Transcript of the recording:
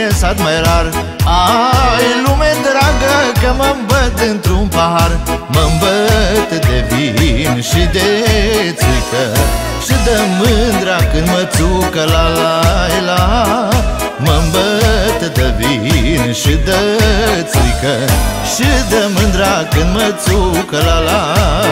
întâmplat mai rar. Ai lume dragă că mă îmbăt într-un pahar. Mă îmbăt de vin și de țuică Și de mândra când mă țucă la la la. Mă îmbăt de vin și de țuică Și de mândra când mă țucă la la la.